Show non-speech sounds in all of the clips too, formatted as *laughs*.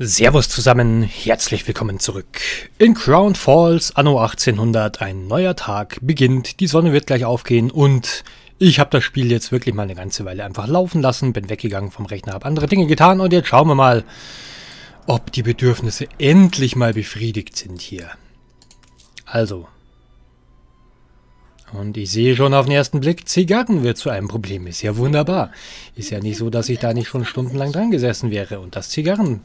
Servus zusammen, herzlich willkommen zurück. In Crown Falls, anno 1800, ein neuer Tag beginnt, die Sonne wird gleich aufgehen und ich habe das Spiel jetzt wirklich mal eine ganze Weile einfach laufen lassen, bin weggegangen vom Rechner, habe andere Dinge getan und jetzt schauen wir mal, ob die Bedürfnisse endlich mal befriedigt sind hier. Also. Und ich sehe schon auf den ersten Blick, Zigarren wird zu einem Problem. Ist ja wunderbar. Ist ja nicht so, dass ich da nicht schon stundenlang dran gesessen wäre und das Zigarren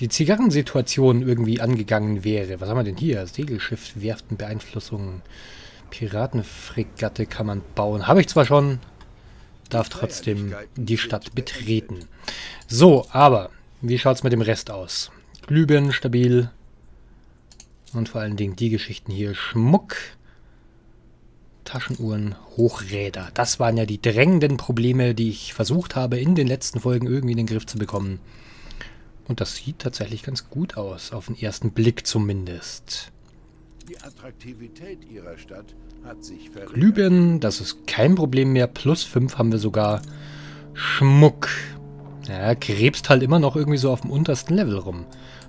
die Zigarrensituation irgendwie angegangen wäre. Was haben wir denn hier? Segelschiff, Werftenbeeinflussung, Piratenfregatte kann man bauen. Habe ich zwar schon, darf trotzdem die Stadt betreten. So, aber wie schaut es mit dem Rest aus? Glühbirnen stabil und vor allen Dingen die Geschichten hier. Schmuck, Taschenuhren, Hochräder. Das waren ja die drängenden Probleme, die ich versucht habe, in den letzten Folgen irgendwie in den Griff zu bekommen. Und das sieht tatsächlich ganz gut aus, auf den ersten Blick zumindest. Die Attraktivität ihrer Stadt hat sich verringert. Glühbirnen, das ist kein Problem mehr. Plus 5 haben wir sogar. Schmuck. Ja, krebst halt immer noch irgendwie so auf dem untersten Level rum.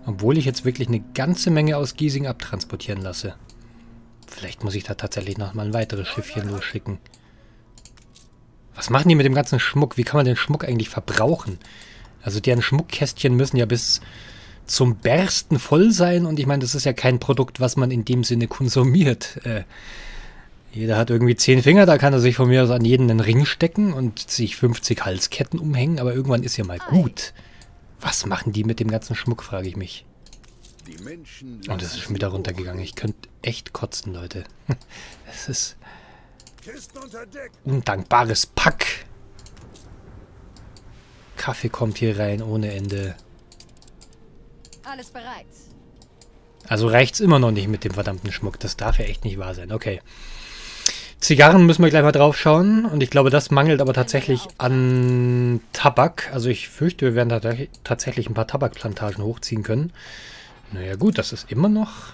Obwohl ich jetzt wirklich eine ganze Menge aus Giesing abtransportieren lasse. Vielleicht muss ich da tatsächlich noch mal ein weiteres Schiffchen losschicken. Was machen die mit dem ganzen Schmuck? Wie kann man den Schmuck eigentlich verbrauchen? Also deren Schmuckkästchen müssen ja bis zum Bersten voll sein und ich meine, das ist ja kein Produkt, was man in dem Sinne konsumiert. Äh, jeder hat irgendwie zehn Finger, da kann er sich von mir aus an jeden einen Ring stecken und sich 50 Halsketten umhängen, aber irgendwann ist ja mal gut. Was machen die mit dem ganzen Schmuck, frage ich mich. Und es ist schon wieder runtergegangen. Ich könnte echt kotzen, Leute. *laughs* Es ist undankbares Pack. Kaffee kommt hier rein ohne Ende. Alles bereit. Also reicht's immer noch nicht mit dem verdammten Schmuck. Das darf ja echt nicht wahr sein. Okay. Zigarren müssen wir gleich mal drauf schauen. Und ich glaube, das mangelt aber tatsächlich an Tabak. Also ich fürchte, wir werden da tatsächlich ein paar Tabakplantagen hochziehen können. Naja gut, das ist immer noch...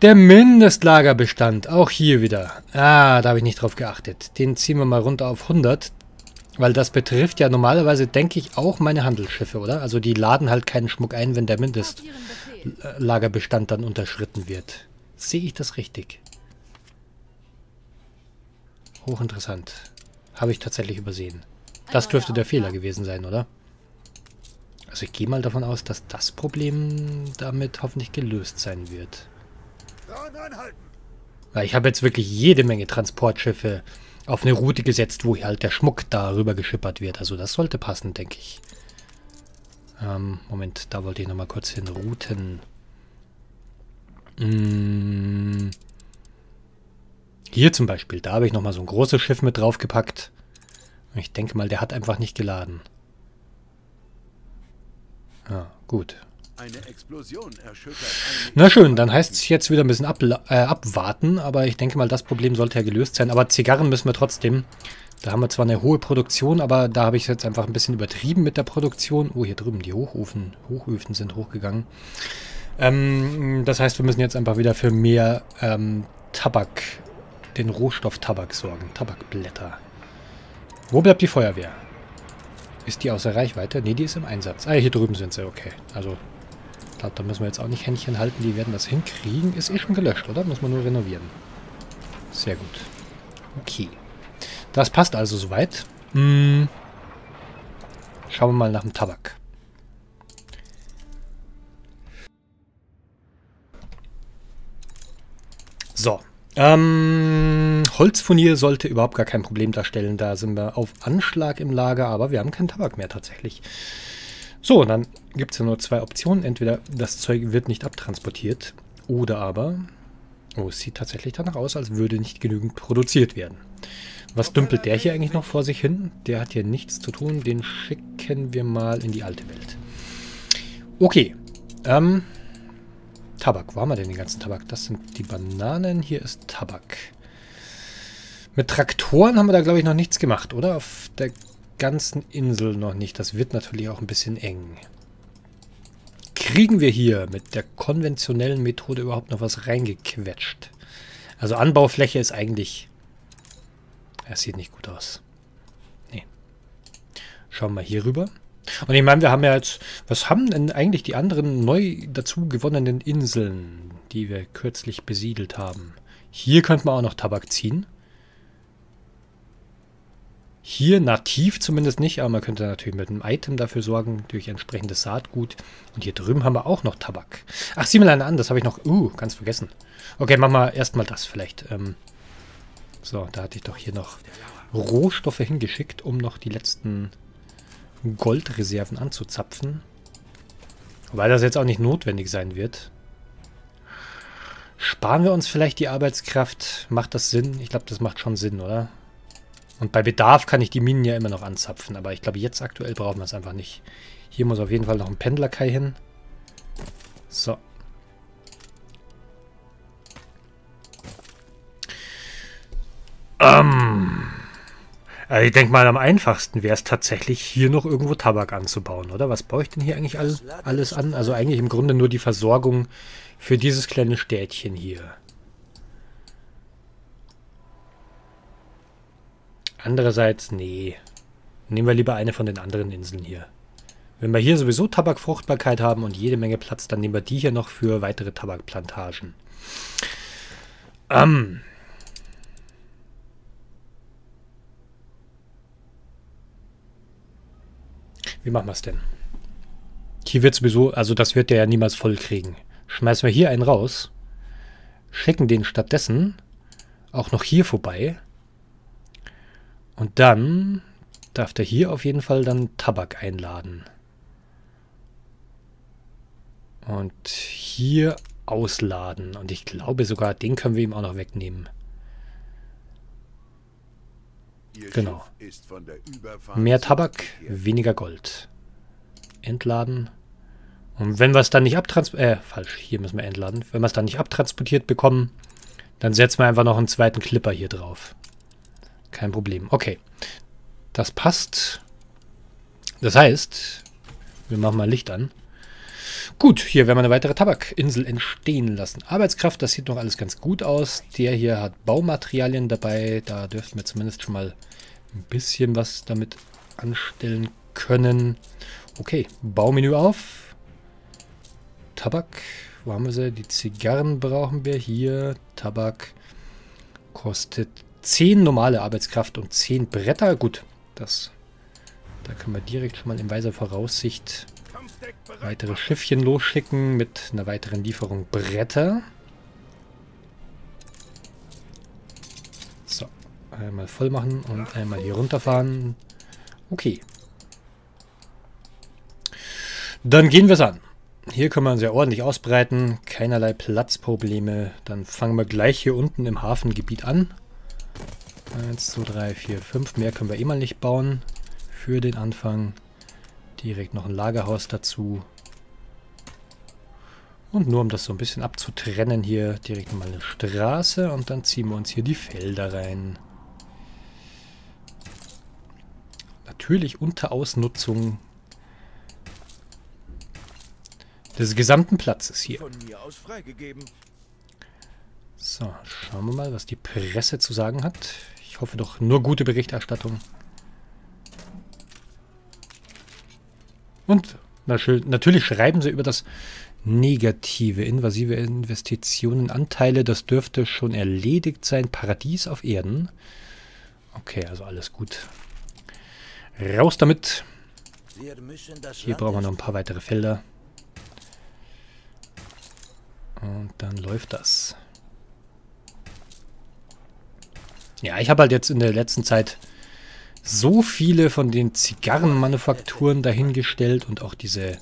Der Mindestlagerbestand, auch hier wieder. Ah, da habe ich nicht drauf geachtet. Den ziehen wir mal runter auf 100. Weil das betrifft ja normalerweise, denke ich, auch meine Handelsschiffe, oder? Also die laden halt keinen Schmuck ein, wenn der Mindestlagerbestand dann unterschritten wird. Sehe ich das richtig? Hochinteressant. Habe ich tatsächlich übersehen. Das dürfte der Fehler gewesen sein, oder? Also ich gehe mal davon aus, dass das Problem damit hoffentlich gelöst sein wird. Weil ich habe jetzt wirklich jede Menge Transportschiffe auf eine Route gesetzt, wo halt der Schmuck darüber geschippert wird. Also das sollte passen, denke ich. Ähm, Moment, da wollte ich nochmal kurz hin. Routen. Hm. Hier zum Beispiel, da habe ich nochmal so ein großes Schiff mit draufgepackt. Ich denke mal, der hat einfach nicht geladen. Ja, gut. Na schön, dann heißt es jetzt wieder ein bisschen ab, äh, abwarten, aber ich denke mal, das Problem sollte ja gelöst sein. Aber Zigarren müssen wir trotzdem. Da haben wir zwar eine hohe Produktion, aber da habe ich es jetzt einfach ein bisschen übertrieben mit der Produktion. Oh, hier drüben, die Hochofen, Hochöfen sind hochgegangen. Ähm, das heißt, wir müssen jetzt einfach wieder für mehr ähm, Tabak, den Rohstoff Tabak sorgen. Tabakblätter. Wo bleibt die Feuerwehr? Ist die außer Reichweite? Ne, die ist im Einsatz. Ah, hier drüben sind sie, okay. Also glaube, da müssen wir jetzt auch nicht Händchen halten. Die werden das hinkriegen. Ist eh schon gelöscht, oder? Muss man nur renovieren. Sehr gut. Okay. Das passt also soweit. Hm. Schauen wir mal nach dem Tabak. So. Ähm, Holzfurnier sollte überhaupt gar kein Problem darstellen. Da sind wir auf Anschlag im Lager, aber wir haben keinen Tabak mehr tatsächlich. So, dann gibt es ja nur zwei Optionen. Entweder das Zeug wird nicht abtransportiert oder aber... Oh, es sieht tatsächlich danach aus, als würde nicht genügend produziert werden. Was dümpelt der hier eigentlich noch vor sich hin? Der hat hier nichts zu tun. Den schicken wir mal in die alte Welt. Okay. Ähm, Tabak. Wo haben wir denn den ganzen Tabak? Das sind die Bananen. Hier ist Tabak. Mit Traktoren haben wir da, glaube ich, noch nichts gemacht, oder? Auf der ganzen Insel noch nicht. Das wird natürlich auch ein bisschen eng. Kriegen wir hier mit der konventionellen Methode überhaupt noch was reingequetscht? Also Anbaufläche ist eigentlich... Es sieht nicht gut aus. Nee. Schauen wir mal hier rüber. Und ich meine, wir haben ja jetzt, was haben denn eigentlich die anderen neu dazu gewonnenen Inseln, die wir kürzlich besiedelt haben? Hier könnte man auch noch Tabak ziehen. Hier nativ zumindest nicht, aber man könnte natürlich mit einem Item dafür sorgen, durch entsprechendes Saatgut. Und hier drüben haben wir auch noch Tabak. Ach, sieh mal eine an, das habe ich noch, uh, ganz vergessen. Okay, machen wir erstmal das vielleicht. Ähm, so, da hatte ich doch hier noch Rohstoffe hingeschickt, um noch die letzten Goldreserven anzuzapfen. Wobei das jetzt auch nicht notwendig sein wird. Sparen wir uns vielleicht die Arbeitskraft? Macht das Sinn? Ich glaube, das macht schon Sinn, oder? Und bei Bedarf kann ich die Minen ja immer noch anzapfen, aber ich glaube, jetzt aktuell brauchen wir es einfach nicht. Hier muss auf jeden Fall noch ein Pendlerkai hin. So. Ähm... Also ich denke mal, am einfachsten wäre es tatsächlich, hier noch irgendwo Tabak anzubauen, oder? Was baue ich denn hier eigentlich all, alles an? Also eigentlich im Grunde nur die Versorgung für dieses kleine Städtchen hier. Andererseits, nee. Nehmen wir lieber eine von den anderen Inseln hier. Wenn wir hier sowieso Tabakfruchtbarkeit haben und jede Menge Platz, dann nehmen wir die hier noch für weitere Tabakplantagen. Ähm... Wie machen wir es denn? Hier wird sowieso, also das wird der ja niemals voll kriegen. Schmeißen wir hier einen raus, schicken den stattdessen auch noch hier vorbei. Und dann darf der hier auf jeden Fall dann Tabak einladen. Und hier ausladen. Und ich glaube sogar, den können wir ihm auch noch wegnehmen. Genau. Mehr Tabak, weniger Gold. Entladen. Und wenn wir es dann nicht abtransportiert... Äh, falsch. Hier müssen wir entladen. Wenn wir es dann nicht abtransportiert bekommen, dann setzen wir einfach noch einen zweiten Clipper hier drauf. Kein Problem. Okay. Das passt. Das heißt, wir machen mal Licht an. Gut, hier werden wir eine weitere Tabakinsel entstehen lassen. Arbeitskraft, das sieht noch alles ganz gut aus. Der hier hat Baumaterialien dabei. Da dürften wir zumindest schon mal ein bisschen was damit anstellen können. Okay, Baumenü auf. Tabak, wo haben wir sie? Die Zigarren brauchen wir hier. Tabak kostet 10 normale Arbeitskraft und 10 Bretter. Gut, das da können wir direkt schon mal in weiser Voraussicht weitere Schiffchen losschicken mit einer weiteren Lieferung Bretter. So, einmal voll machen und einmal hier runterfahren. Okay. Dann gehen wir es an. Hier können wir uns ja ordentlich ausbreiten. Keinerlei Platzprobleme. Dann fangen wir gleich hier unten im Hafengebiet an. 1, 2, 3, 4, 5. Mehr können wir eh mal nicht bauen. Für den Anfang. Direkt noch ein Lagerhaus dazu. Und nur um das so ein bisschen abzutrennen, hier direkt mal eine Straße und dann ziehen wir uns hier die Felder rein. Natürlich unter Ausnutzung des gesamten Platzes hier. So, schauen wir mal, was die Presse zu sagen hat. Ich hoffe doch nur gute Berichterstattung. Und natürlich schreiben sie über das negative, invasive Investitionenanteile. Das dürfte schon erledigt sein. Paradies auf Erden. Okay, also alles gut. Raus damit. Hier brauchen wir noch ein paar weitere Felder. Und dann läuft das. Ja, ich habe halt jetzt in der letzten Zeit so viele von den Zigarrenmanufakturen dahingestellt und auch diese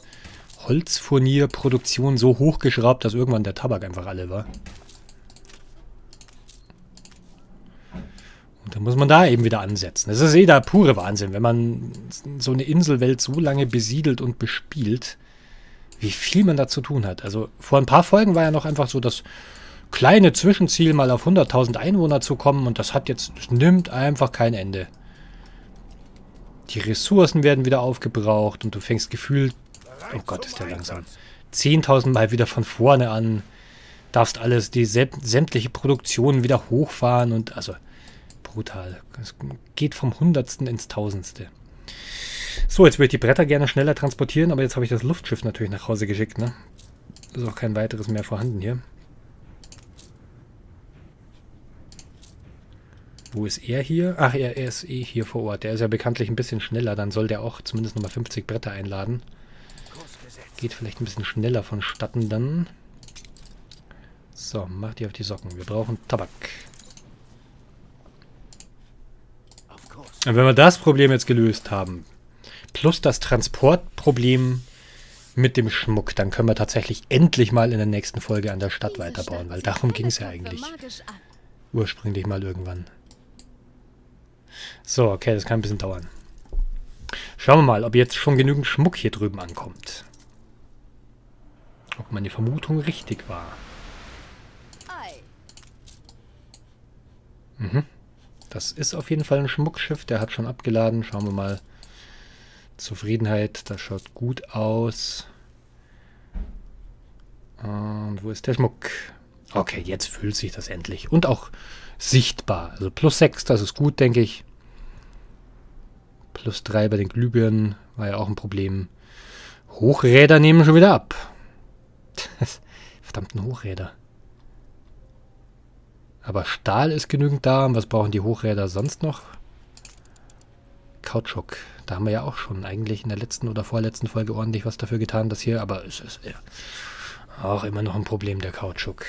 Holzfurnierproduktion so hochgeschraubt, dass irgendwann der Tabak einfach alle war. Und dann muss man da eben wieder ansetzen. Das ist eh der pure Wahnsinn, wenn man so eine Inselwelt so lange besiedelt und bespielt, wie viel man da zu tun hat. Also vor ein paar Folgen war ja noch einfach so das kleine Zwischenziel, mal auf 100.000 Einwohner zu kommen und das hat jetzt, das nimmt einfach kein Ende. Die Ressourcen werden wieder aufgebraucht und du fängst gefühlt, oh Gott, ist der langsam, 10.000 Mal wieder von vorne an, darfst alles, die sämtliche Produktion wieder hochfahren und also brutal. Es geht vom Hundertsten ins Tausendste. So, jetzt würde ich die Bretter gerne schneller transportieren, aber jetzt habe ich das Luftschiff natürlich nach Hause geschickt, ne? Ist auch kein weiteres mehr vorhanden hier. Wo ist er hier? Ach, er, er ist eh hier vor Ort. Der ist ja bekanntlich ein bisschen schneller. Dann soll der auch zumindest nochmal 50 Bretter einladen. Geht vielleicht ein bisschen schneller vonstatten dann. So, mach die auf die Socken. Wir brauchen Tabak. Und wenn wir das Problem jetzt gelöst haben, plus das Transportproblem mit dem Schmuck, dann können wir tatsächlich endlich mal in der nächsten Folge an der Stadt weiterbauen, weil darum ging es ja eigentlich ursprünglich mal irgendwann. So, okay, das kann ein bisschen dauern. Schauen wir mal, ob jetzt schon genügend Schmuck hier drüben ankommt. Ob meine Vermutung richtig war. Mhm. Das ist auf jeden Fall ein Schmuckschiff. Der hat schon abgeladen. Schauen wir mal. Zufriedenheit. Das schaut gut aus. Und wo ist der Schmuck? Okay, jetzt fühlt sich das endlich. Und auch sichtbar. Also plus 6, das ist gut, denke ich. Plus 3 bei den Glühbirnen war ja auch ein Problem. Hochräder nehmen schon wieder ab. *laughs* Verdammten Hochräder. Aber Stahl ist genügend da. Und was brauchen die Hochräder sonst noch? Kautschuk. Da haben wir ja auch schon eigentlich in der letzten oder vorletzten Folge ordentlich was dafür getan, dass hier, aber es ist ja auch immer noch ein Problem, der Kautschuk.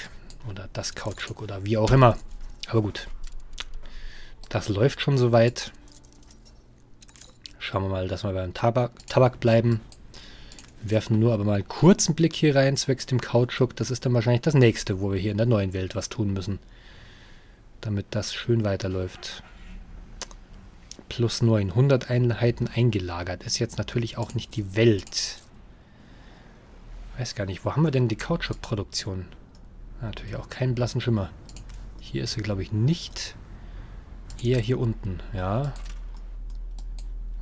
Oder das Kautschuk oder wie auch immer. Aber gut. Das läuft schon soweit. Schauen wir mal, dass wir beim Tabak, Tabak bleiben. Wir werfen nur aber mal einen Blick hier rein, zwecks dem Kautschuk. Das ist dann wahrscheinlich das nächste, wo wir hier in der neuen Welt was tun müssen. Damit das schön weiterläuft. Plus 900 Einheiten eingelagert. Ist jetzt natürlich auch nicht die Welt. Weiß gar nicht, wo haben wir denn die Kautschuk-Produktion? Natürlich auch keinen blassen Schimmer. Hier ist sie, glaube ich, nicht. Eher hier unten, ja.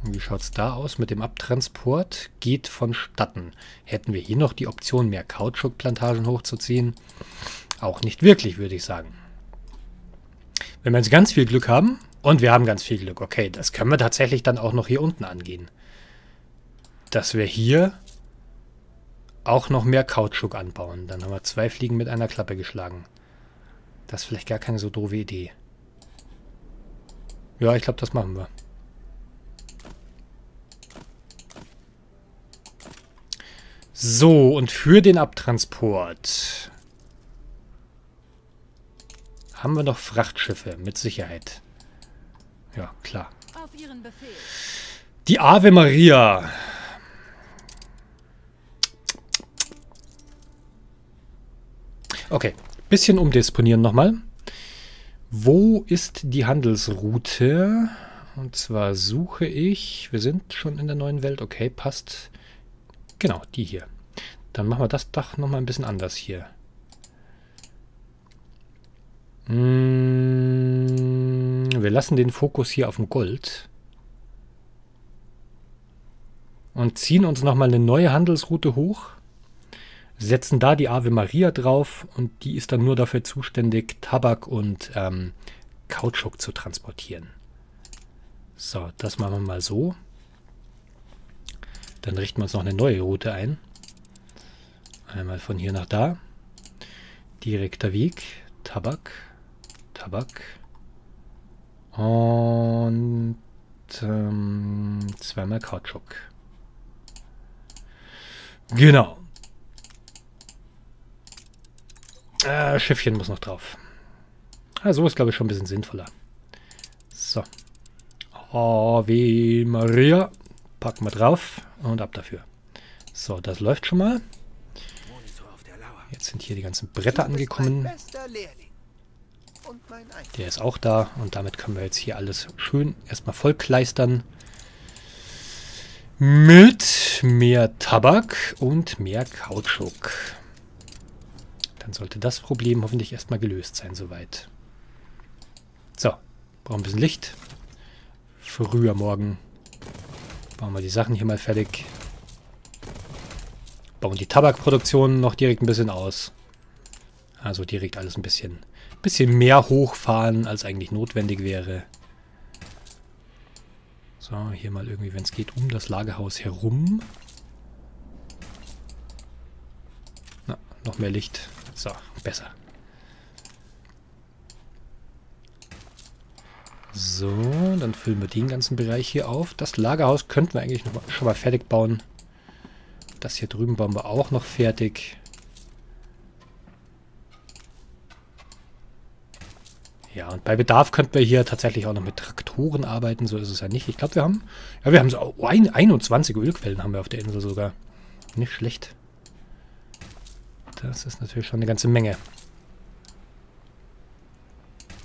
Wie schaut es da aus mit dem Abtransport? Geht vonstatten. Hätten wir hier noch die Option, mehr Kautschukplantagen hochzuziehen? Auch nicht wirklich, würde ich sagen. Wenn wir jetzt ganz viel Glück haben, und wir haben ganz viel Glück, okay, das können wir tatsächlich dann auch noch hier unten angehen. Dass wir hier auch noch mehr Kautschuk anbauen. Dann haben wir zwei Fliegen mit einer Klappe geschlagen. Das ist vielleicht gar keine so doofe Idee. Ja, ich glaube, das machen wir. So, und für den Abtransport haben wir noch Frachtschiffe, mit Sicherheit. Ja, klar. Die Ave Maria. Okay, bisschen umdisponieren nochmal. Wo ist die Handelsroute? Und zwar suche ich, wir sind schon in der neuen Welt, okay, passt. Genau, die hier. Dann machen wir das Dach nochmal ein bisschen anders hier. Hm, wir lassen den Fokus hier auf dem Gold. Und ziehen uns nochmal eine neue Handelsroute hoch. Setzen da die Ave Maria drauf und die ist dann nur dafür zuständig, Tabak und ähm, Kautschuk zu transportieren. So, das machen wir mal so. Dann richten wir uns noch eine neue Route ein. Einmal von hier nach da. Direkter Weg. Tabak. Tabak. Und ähm, zweimal Kautschuk. Genau. Äh, Schiffchen muss noch drauf. Ah, so ist, glaube ich, schon ein bisschen sinnvoller. So. Ave Maria. Packen wir drauf und ab dafür. So, das läuft schon mal. Jetzt sind hier die ganzen Bretter angekommen. Der ist auch da und damit können wir jetzt hier alles schön erstmal vollkleistern. Mit mehr Tabak und mehr Kautschuk. Dann sollte das Problem hoffentlich erstmal gelöst sein soweit. So, brauchen ein bisschen Licht. Früher Morgen. Bauen wir die Sachen hier mal fertig. Bauen die Tabakproduktion noch direkt ein bisschen aus. Also direkt alles ein bisschen bisschen mehr hochfahren, als eigentlich notwendig wäre. So, hier mal irgendwie, wenn es geht, um das Lagerhaus herum. Na, noch mehr Licht. So, besser. So, dann füllen wir den ganzen Bereich hier auf. Das Lagerhaus könnten wir eigentlich noch, schon mal fertig bauen. Das hier drüben bauen wir auch noch fertig. Ja, und bei Bedarf könnten wir hier tatsächlich auch noch mit Traktoren arbeiten. So ist es ja nicht. Ich glaube, wir haben... Ja, wir haben so 21 Ölquellen haben wir auf der Insel sogar. Nicht schlecht. Das ist natürlich schon eine ganze Menge.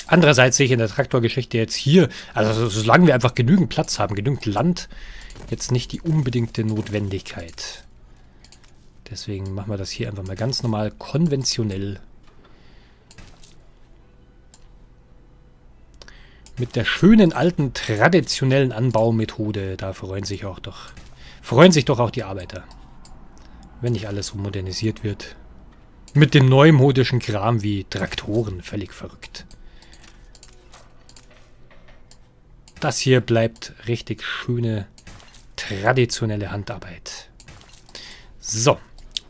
Andererseits sehe ich in der Traktorgeschichte jetzt hier, also solange wir einfach genügend Platz haben, genügend Land, jetzt nicht die unbedingte Notwendigkeit. Deswegen machen wir das hier einfach mal ganz normal konventionell. Mit der schönen alten traditionellen Anbaumethode, da freuen sich auch doch, freuen sich doch auch die Arbeiter. Wenn nicht alles so modernisiert wird. Mit dem neumodischen Kram wie Traktoren, völlig verrückt. Das hier bleibt richtig schöne, traditionelle Handarbeit. So,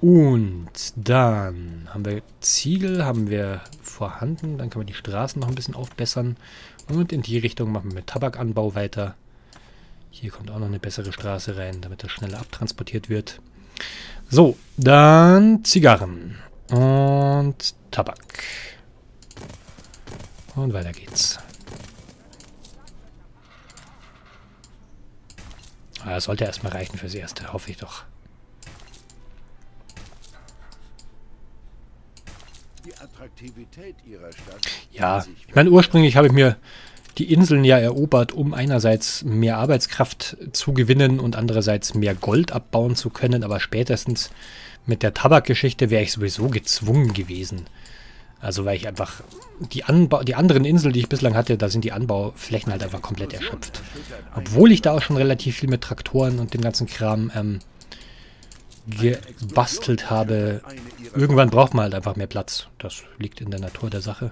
und dann haben wir Ziegel, haben wir vorhanden. Dann können wir die Straßen noch ein bisschen aufbessern. Und in die Richtung machen wir mit Tabakanbau weiter. Hier kommt auch noch eine bessere Straße rein, damit das schneller abtransportiert wird. So, dann Zigarren und Tabak. Und weiter geht's. Ah, das sollte erstmal reichen fürs Erste, hoffe ich doch. Ja, ich meine, ursprünglich habe ich mir die Inseln ja erobert, um einerseits mehr Arbeitskraft zu gewinnen und andererseits mehr Gold abbauen zu können, aber spätestens mit der Tabakgeschichte wäre ich sowieso gezwungen gewesen, also weil ich einfach die, Anbau, die anderen Inseln, die ich bislang hatte, da sind die Anbauflächen halt einfach komplett erschöpft. Obwohl ich da auch schon relativ viel mit Traktoren und dem ganzen Kram ähm, gebastelt habe. Irgendwann braucht man halt einfach mehr Platz. Das liegt in der Natur der Sache.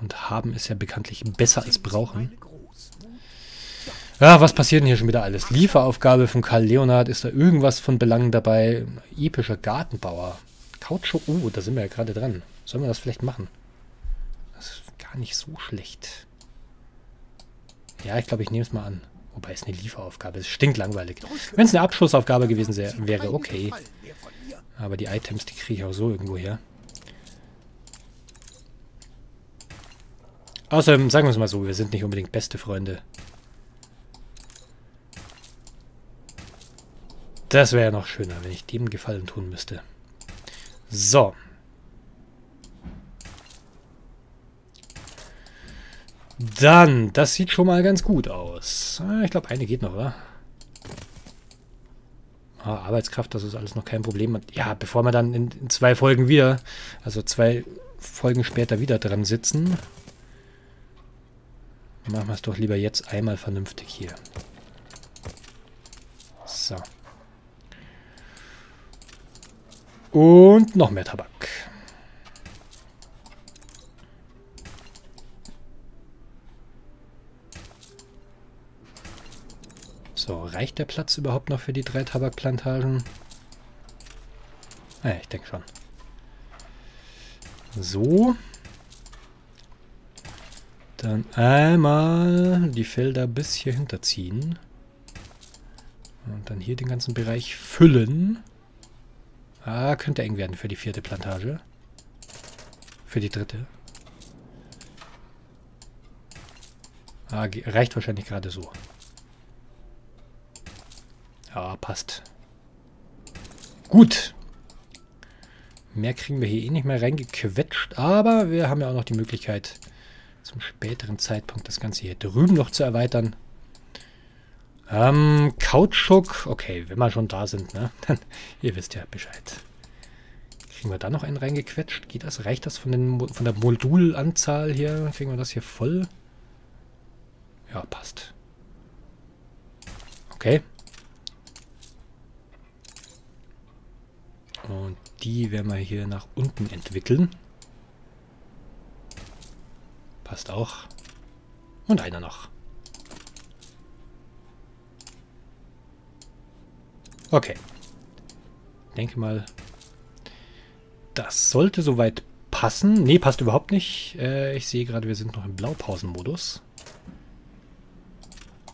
Und haben ist ja bekanntlich besser als brauchen. Ja, was passiert denn hier schon wieder alles? Lieferaufgabe von Karl Leonhard. Ist da irgendwas von Belang dabei? Epischer Gartenbauer. Kautschuk, oh, da sind wir ja gerade dran. Sollen wir das vielleicht machen? Das ist gar nicht so schlecht. Ja, ich glaube, ich nehme es mal an. Wobei es eine Lieferaufgabe ist. Stinkt langweilig. Wenn es eine Abschlussaufgabe gewesen wäre, okay. Aber die Items, die kriege ich auch so irgendwo her. Außerdem, sagen wir es mal so, wir sind nicht unbedingt beste Freunde. Das wäre ja noch schöner, wenn ich dem Gefallen tun müsste. So. Dann, das sieht schon mal ganz gut aus. Ah, ich glaube, eine geht noch, oder? Ah, Arbeitskraft, das ist alles noch kein Problem. Ja, bevor wir dann in, in zwei Folgen wieder, also zwei Folgen später wieder dran sitzen, machen wir es doch lieber jetzt einmal vernünftig hier. So. Und noch mehr Tabak. So, reicht der Platz überhaupt noch für die drei Tabakplantagen? Ja, ich denke schon. So. Dann einmal die Felder bis hier hinterziehen. Und dann hier den ganzen Bereich füllen. Ah, könnte eng werden für die vierte Plantage. Für die dritte. Ah, reicht wahrscheinlich gerade so. Ja, passt. Gut. Mehr kriegen wir hier eh nicht mehr reingequetscht, aber wir haben ja auch noch die Möglichkeit, zum späteren Zeitpunkt das Ganze hier drüben noch zu erweitern. Ähm, Kautschuk. Okay, wenn wir schon da sind, ne? *laughs* Dann, ihr wisst ja Bescheid. Kriegen wir da noch einen reingequetscht? Geht das? Reicht das von, den, von der Modulanzahl hier? Kriegen wir das hier voll? Ja, passt. Okay. Und die werden wir hier nach unten entwickeln. Passt auch. Und einer noch. Okay. Denke mal, das sollte soweit passen. Nee, passt überhaupt nicht. Äh, ich sehe gerade, wir sind noch im Blaupausenmodus.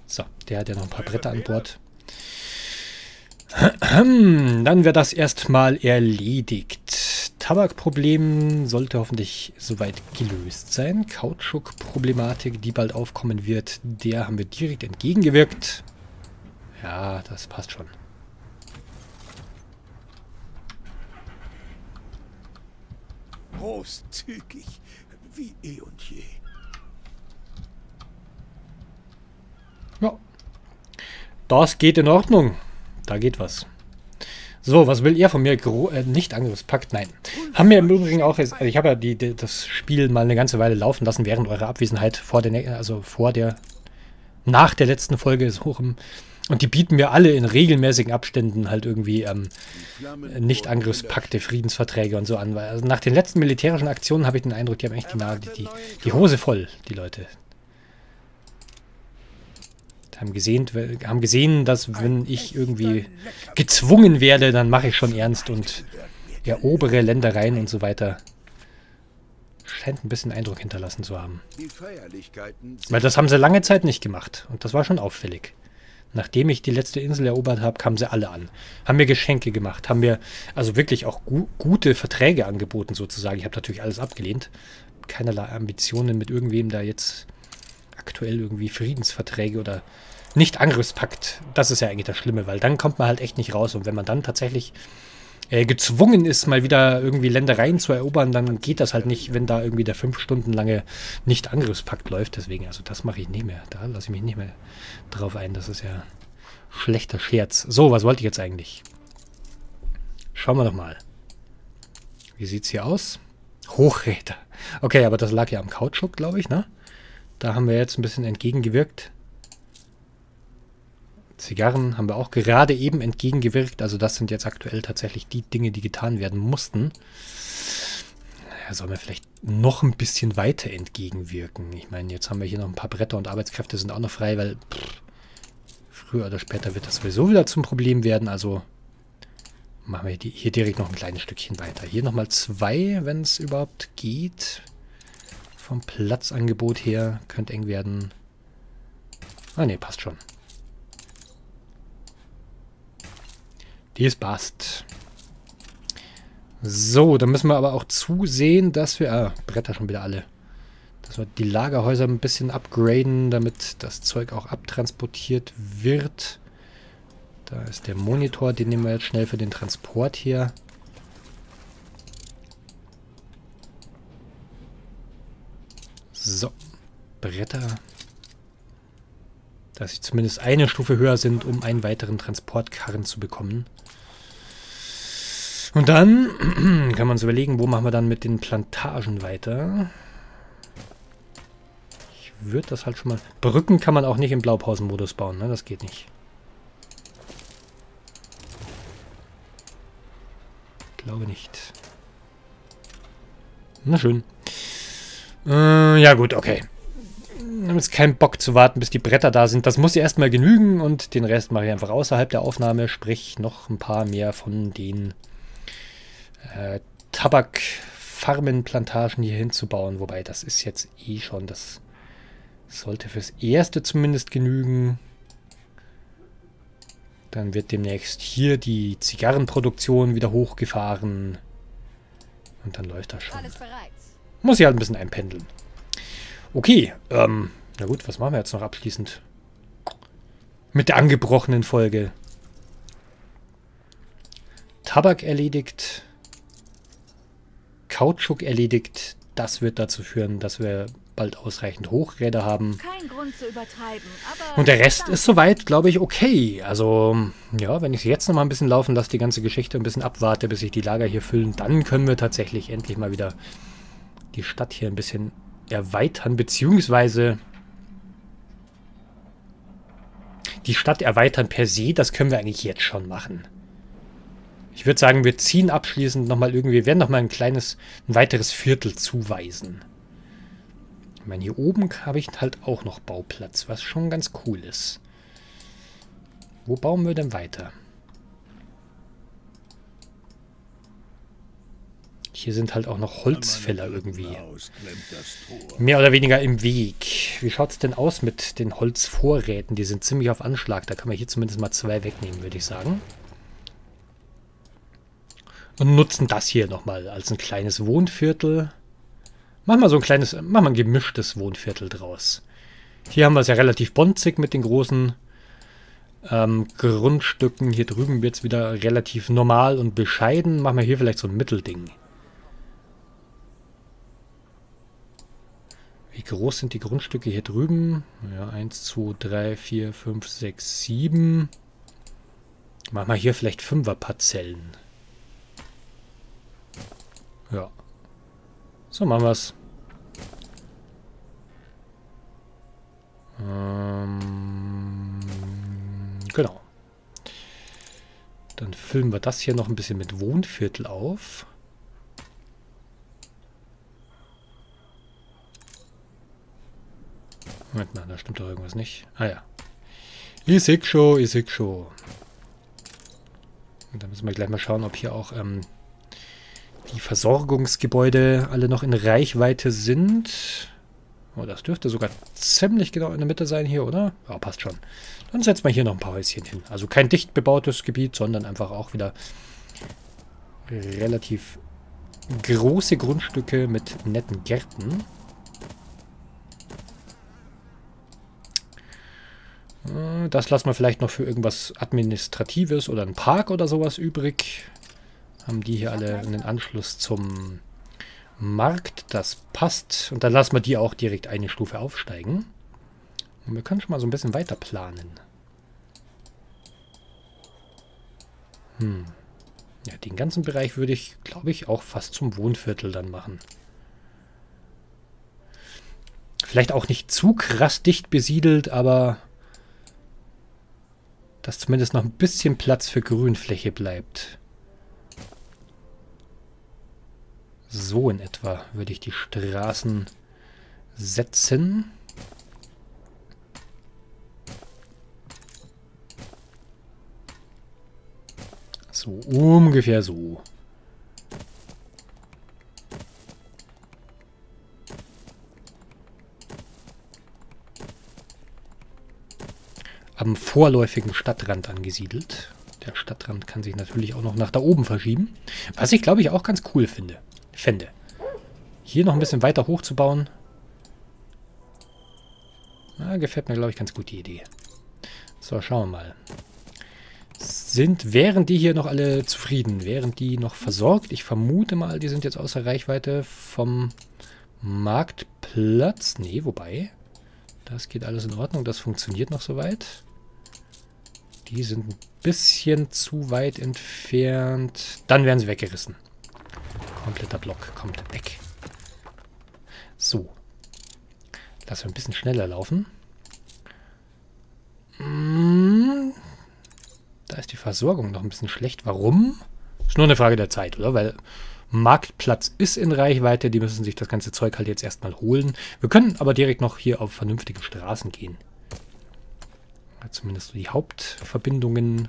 So, der hat ja noch ein paar Bretter an Bord. *clears throat* Dann wäre das erstmal erledigt. Tabakproblem sollte hoffentlich soweit gelöst sein. Kautschuk-Problematik, die bald aufkommen wird, der haben wir direkt entgegengewirkt. Ja, das passt schon. Großzügig, wie eh und je. Ja. Das geht in Ordnung. Da geht was. So, was will ihr von mir? Gro äh, nicht Angriffspakt, nein. Haben wir im Übrigen auch, also ich habe ja die, die, das Spiel mal eine ganze Weile laufen lassen, während eurer Abwesenheit vor der, also vor der, nach der letzten Folge ist hoch im, und die bieten mir alle in regelmäßigen Abständen halt irgendwie ähm, Nicht-Angriffspakte, Friedensverträge und so an. Also nach den letzten militärischen Aktionen habe ich den Eindruck, die haben echt die, die, die Hose voll, die Leute haben gesehen, haben gesehen, dass wenn ich irgendwie gezwungen werde, dann mache ich schon ernst und erobere Ländereien und so weiter. Scheint ein bisschen Eindruck hinterlassen zu haben. Weil das haben sie lange Zeit nicht gemacht. Und das war schon auffällig. Nachdem ich die letzte Insel erobert habe, kamen sie alle an. Haben mir Geschenke gemacht. Haben mir also wirklich auch gu gute Verträge angeboten sozusagen. Ich habe natürlich alles abgelehnt. Keinerlei Ambitionen mit irgendwem da jetzt aktuell irgendwie Friedensverträge oder nicht Angriffspakt. Das ist ja eigentlich das Schlimme, weil dann kommt man halt echt nicht raus. Und wenn man dann tatsächlich äh, gezwungen ist, mal wieder irgendwie Ländereien zu erobern, dann geht das halt nicht, wenn da irgendwie der fünf Stunden lange Nicht-Angriffspakt läuft. Deswegen, also das mache ich nicht mehr. Da lasse ich mich nicht mehr drauf ein. Das ist ja schlechter Scherz. So, was wollte ich jetzt eigentlich? Schauen wir doch mal. Wie sieht's hier aus? Hochräder. Okay, aber das lag ja am Kautschuk, glaube ich, ne? Da haben wir jetzt ein bisschen entgegengewirkt. Zigarren haben wir auch gerade eben entgegengewirkt. Also das sind jetzt aktuell tatsächlich die Dinge, die getan werden mussten. Naja, sollen wir vielleicht noch ein bisschen weiter entgegenwirken. Ich meine, jetzt haben wir hier noch ein paar Bretter und Arbeitskräfte sind auch noch frei, weil pff, früher oder später wird das sowieso wieder zum Problem werden. Also machen wir hier direkt noch ein kleines Stückchen weiter. Hier nochmal zwei, wenn es überhaupt geht. Vom Platzangebot her könnte eng werden. Ah ne, passt schon. Die ist passt. So, dann müssen wir aber auch zusehen, dass wir... Ah, Bretter schon wieder alle. Dass wir die Lagerhäuser ein bisschen upgraden, damit das Zeug auch abtransportiert wird. Da ist der Monitor, den nehmen wir jetzt schnell für den Transport hier. So, Bretter. Dass sie zumindest eine Stufe höher sind, um einen weiteren Transportkarren zu bekommen. Und dann *clears throat* kann man uns überlegen, wo machen wir dann mit den Plantagen weiter. Ich würde das halt schon mal... Brücken kann man auch nicht im Blaupausenmodus bauen, ne? Das geht nicht. Ich glaube nicht. Na schön. Äh, ja gut, okay. Wir haben jetzt keinen Bock zu warten, bis die Bretter da sind. Das muss ja erstmal genügen und den Rest mache ich einfach außerhalb der Aufnahme. Sprich, noch ein paar mehr von den äh, Tabakfarmenplantagen hier hinzubauen. Wobei, das ist jetzt eh schon, das sollte fürs Erste zumindest genügen. Dann wird demnächst hier die Zigarrenproduktion wieder hochgefahren. Und dann läuft das schon. Muss ich halt ein bisschen einpendeln. Okay, ähm, na gut, was machen wir jetzt noch abschließend? Mit der angebrochenen Folge. Tabak erledigt. Kautschuk erledigt. Das wird dazu führen, dass wir bald ausreichend Hochräder haben. Und der Rest ist soweit, glaube ich, okay. Also, ja, wenn ich jetzt noch mal ein bisschen laufen lasse, die ganze Geschichte ein bisschen abwarte, bis sich die Lager hier füllen, dann können wir tatsächlich endlich mal wieder die Stadt hier ein bisschen erweitern, beziehungsweise die Stadt erweitern per se, das können wir eigentlich jetzt schon machen. Ich würde sagen, wir ziehen abschließend nochmal irgendwie, wir werden nochmal ein kleines, ein weiteres Viertel zuweisen. Ich meine, hier oben habe ich halt auch noch Bauplatz, was schon ganz cool ist. Wo bauen wir denn weiter? Hier sind halt auch noch Holzfäller irgendwie. Mehr oder weniger im Weg. Wie schaut es denn aus mit den Holzvorräten? Die sind ziemlich auf Anschlag. Da kann man hier zumindest mal zwei wegnehmen, würde ich sagen. Und nutzen das hier nochmal als ein kleines Wohnviertel. Machen wir so ein kleines, machen wir ein gemischtes Wohnviertel draus. Hier haben wir es ja relativ bonzig mit den großen ähm, Grundstücken. Hier drüben wird es wieder relativ normal und bescheiden. Machen wir hier vielleicht so ein Mittelding. Wie groß sind die Grundstücke hier drüben? Ja, 1, 2, 3, 4, 5, 6, 7. Machen wir hier vielleicht 5er Parzellen. Ja. So machen wir es. Ähm, genau. Dann füllen wir das hier noch ein bisschen mit Wohnviertel auf. Moment mal, da stimmt doch irgendwas nicht. Ah ja. Sehe schon. Und dann müssen wir gleich mal schauen, ob hier auch ähm, die Versorgungsgebäude alle noch in Reichweite sind. Oh, das dürfte sogar ziemlich genau in der Mitte sein hier, oder? Ja, passt schon. Dann setzen wir hier noch ein paar Häuschen hin. Also kein dicht bebautes Gebiet, sondern einfach auch wieder relativ große Grundstücke mit netten Gärten. Das lassen wir vielleicht noch für irgendwas Administratives oder einen Park oder sowas übrig. Haben die hier alle einen Anschluss zum Markt. Das passt. Und dann lassen wir die auch direkt eine Stufe aufsteigen. Und wir können schon mal so ein bisschen weiter planen. Hm. Ja, den ganzen Bereich würde ich, glaube ich, auch fast zum Wohnviertel dann machen. Vielleicht auch nicht zu krass dicht besiedelt, aber dass zumindest noch ein bisschen Platz für Grünfläche bleibt. So in etwa würde ich die Straßen setzen. So ungefähr so. Am vorläufigen Stadtrand angesiedelt. Der Stadtrand kann sich natürlich auch noch nach da oben verschieben. Was ich, glaube ich, auch ganz cool finde. Fände. Hier noch ein bisschen weiter hochzubauen. Na, gefällt mir, glaube ich, ganz gut die Idee. So, schauen wir mal. Sind, wären die hier noch alle zufrieden? Wären die noch versorgt? Ich vermute mal, die sind jetzt außer Reichweite vom Marktplatz. Nee, wobei. Das geht alles in Ordnung. Das funktioniert noch soweit. Die sind ein bisschen zu weit entfernt. Dann werden sie weggerissen. Kompletter Block kommt weg. So. Lass wir ein bisschen schneller laufen. Hm. Da ist die Versorgung noch ein bisschen schlecht. Warum? Ist nur eine Frage der Zeit, oder? Weil Marktplatz ist in Reichweite. Die müssen sich das ganze Zeug halt jetzt erstmal holen. Wir können aber direkt noch hier auf vernünftige Straßen gehen zumindest die Hauptverbindungen.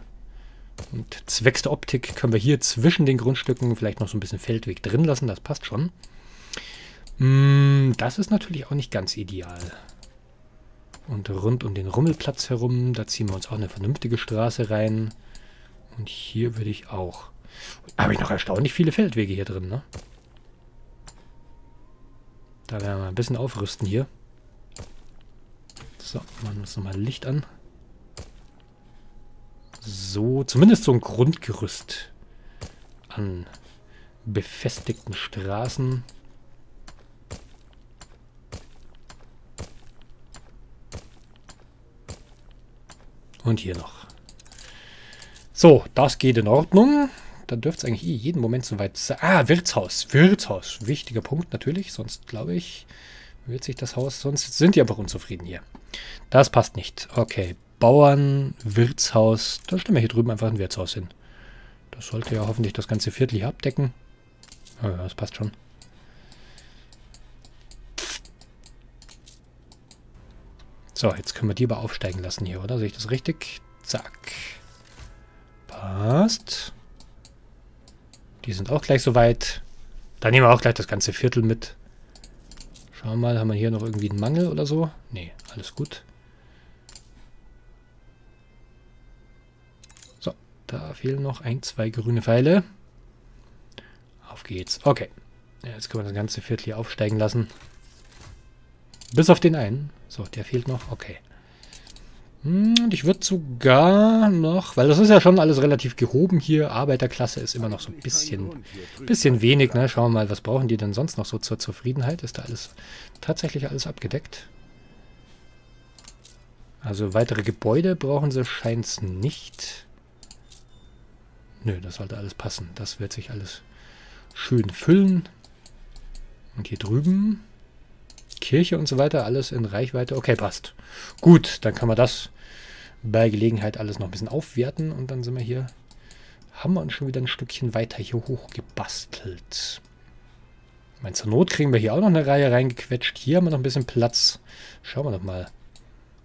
Und zwecks der Optik können wir hier zwischen den Grundstücken vielleicht noch so ein bisschen Feldweg drin lassen. Das passt schon. Mm, das ist natürlich auch nicht ganz ideal. Und rund um den Rummelplatz herum, da ziehen wir uns auch eine vernünftige Straße rein. Und hier würde ich auch... Habe ich noch erstaunlich viele Feldwege hier drin, ne? Da werden wir ein bisschen aufrüsten hier. So, machen wir uns nochmal Licht an so, zumindest so ein Grundgerüst an befestigten Straßen. Und hier noch. So, das geht in Ordnung. Da dürfte es eigentlich eh jeden Moment soweit sein. Ah, Wirtshaus. Wirtshaus. Wichtiger Punkt natürlich. Sonst, glaube ich, wird sich das Haus... Sonst sind die einfach unzufrieden hier. Das passt nicht. Okay, Bauern, Wirtshaus. Da stellen wir hier drüben einfach ein Wirtshaus hin. Das sollte ja hoffentlich das ganze Viertel hier abdecken. Ja, das passt schon. So, jetzt können wir die aber aufsteigen lassen hier, oder? Sehe ich das richtig? Zack. Passt. Die sind auch gleich soweit. Da nehmen wir auch gleich das ganze Viertel mit. Schauen wir mal, haben wir hier noch irgendwie einen Mangel oder so? Nee, alles gut. Da fehlen noch ein, zwei grüne Pfeile. Auf geht's. Okay. Jetzt können wir das ganze Viertel hier aufsteigen lassen. Bis auf den einen. So, der fehlt noch. Okay. Hm, und ich würde sogar noch, weil das ist ja schon alles relativ gehoben hier. Arbeiterklasse ist immer noch so ein bisschen, bisschen wenig. Ne? Schauen wir mal, was brauchen die denn sonst noch so zur Zufriedenheit? Ist da alles tatsächlich alles abgedeckt? Also weitere Gebäude brauchen sie scheint nicht. Nö, das sollte alles passen. Das wird sich alles schön füllen. Und hier drüben Kirche und so weiter, alles in Reichweite. Okay, passt. Gut, dann kann man das bei Gelegenheit alles noch ein bisschen aufwerten und dann sind wir hier, haben wir uns schon wieder ein Stückchen weiter hier hoch gebastelt. Meine, zur Not kriegen wir hier auch noch eine Reihe reingequetscht. Hier haben wir noch ein bisschen Platz. Schauen wir doch mal.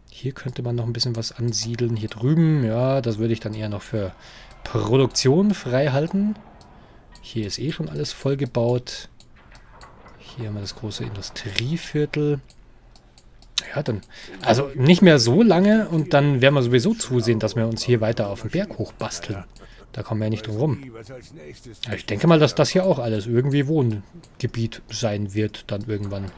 Hier könnte man noch ein bisschen was ansiedeln. Hier drüben, ja, das würde ich dann eher noch für Produktion frei halten. Hier ist eh schon alles vollgebaut. Hier haben wir das große Industrieviertel. Ja, dann. Also nicht mehr so lange und dann werden wir sowieso zusehen, dass wir uns hier weiter auf den Berg hoch basteln. Da kommen wir ja nicht drum rum. Ja, ich denke mal, dass das hier auch alles irgendwie Wohngebiet sein wird, dann irgendwann.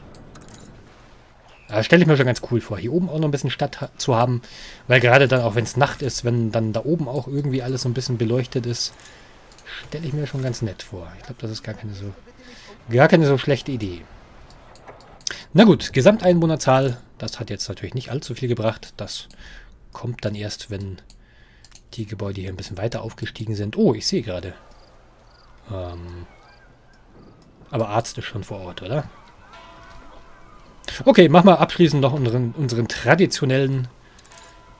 Da stelle ich mir schon ganz cool vor, hier oben auch noch ein bisschen Stadt zu haben, weil gerade dann, auch wenn es Nacht ist, wenn dann da oben auch irgendwie alles so ein bisschen beleuchtet ist, stelle ich mir schon ganz nett vor. Ich glaube, das ist gar keine so, gar keine so schlechte Idee. Na gut, Gesamteinwohnerzahl, das hat jetzt natürlich nicht allzu viel gebracht. Das kommt dann erst, wenn die Gebäude hier ein bisschen weiter aufgestiegen sind. Oh, ich sehe gerade. Ähm, aber Arzt ist schon vor Ort, oder? Okay, machen wir abschließend noch unseren, unseren traditionellen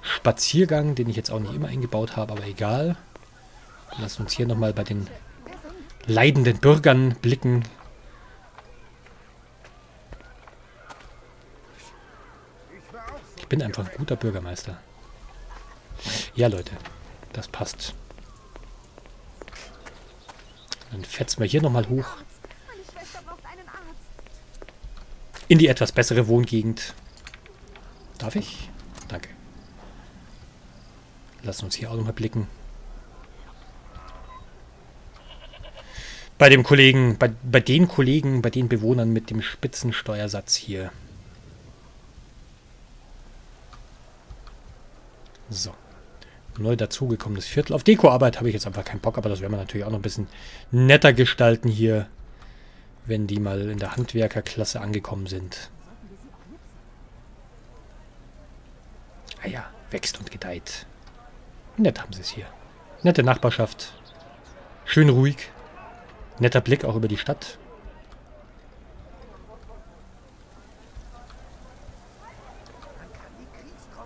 Spaziergang, den ich jetzt auch nicht immer eingebaut habe, aber egal. Lass uns hier nochmal bei den leidenden Bürgern blicken, bin einfach ein guter Bürgermeister. Ja, Leute. Das passt. Dann fetzen wir hier nochmal hoch. In die etwas bessere Wohngegend. Darf ich? Danke. Lassen uns hier auch nochmal blicken. Bei dem Kollegen, bei, bei den Kollegen, bei den Bewohnern mit dem Spitzensteuersatz hier. So. Neu dazugekommenes Viertel. Auf Dekoarbeit habe ich jetzt einfach keinen Bock, aber das werden wir natürlich auch noch ein bisschen netter gestalten hier, wenn die mal in der Handwerkerklasse angekommen sind. Ah ja, wächst und gedeiht. Nett haben sie es hier. Nette Nachbarschaft. Schön ruhig. Netter Blick auch über die Stadt.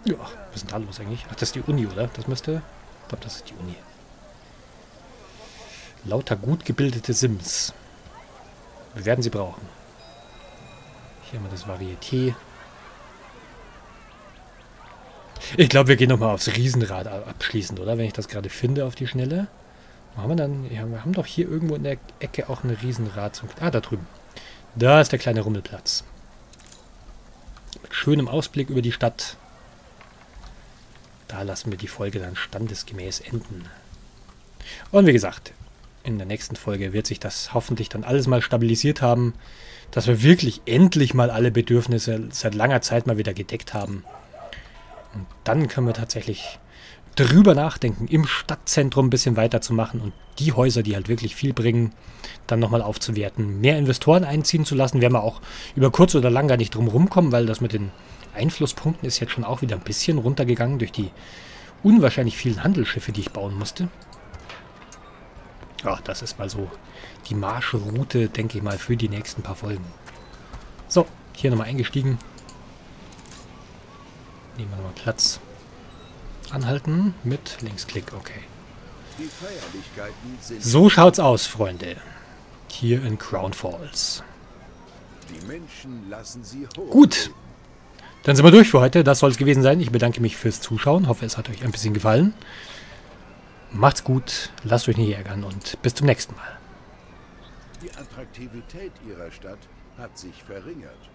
Ja, was ist denn da los eigentlich? Ach, das ist die Uni, oder? Das müsste... Ich glaube, das ist die Uni. Lauter gut gebildete Sims. Wir werden sie brauchen. Hier haben wir das Varieté. Ich glaube, wir gehen nochmal aufs Riesenrad abschließend, oder? Wenn ich das gerade finde auf die Schnelle. Wo haben wir dann? Ja, wir haben doch hier irgendwo in der Ecke auch ein Riesenrad. Zum, ah, da drüben. Da ist der kleine Rummelplatz. Mit schönem Ausblick über die Stadt. Da lassen wir die Folge dann standesgemäß enden. Und wie gesagt, in der nächsten Folge wird sich das hoffentlich dann alles mal stabilisiert haben, dass wir wirklich endlich mal alle Bedürfnisse seit langer Zeit mal wieder gedeckt haben. Und dann können wir tatsächlich drüber nachdenken, im Stadtzentrum ein bisschen weiterzumachen und die Häuser, die halt wirklich viel bringen, dann nochmal aufzuwerten. Mehr Investoren einziehen zu lassen, werden wir auch über kurz oder lang gar nicht drum rumkommen, weil das mit den Einflusspunkten ist jetzt schon auch wieder ein bisschen runtergegangen durch die unwahrscheinlich vielen Handelsschiffe, die ich bauen musste. Ja, das ist mal so die Marschroute, denke ich mal, für die nächsten paar Folgen. So, hier nochmal eingestiegen. Nehmen wir nochmal Platz. Anhalten mit Linksklick, okay. So schaut's aus, Freunde. Hier in Crown Falls. Gut, dann sind wir durch für heute. Das soll es gewesen sein. Ich bedanke mich fürs Zuschauen. Hoffe, es hat euch ein bisschen gefallen. Macht's gut, lasst euch nicht ärgern und bis zum nächsten Mal. Die Attraktivität ihrer Stadt hat sich verringert.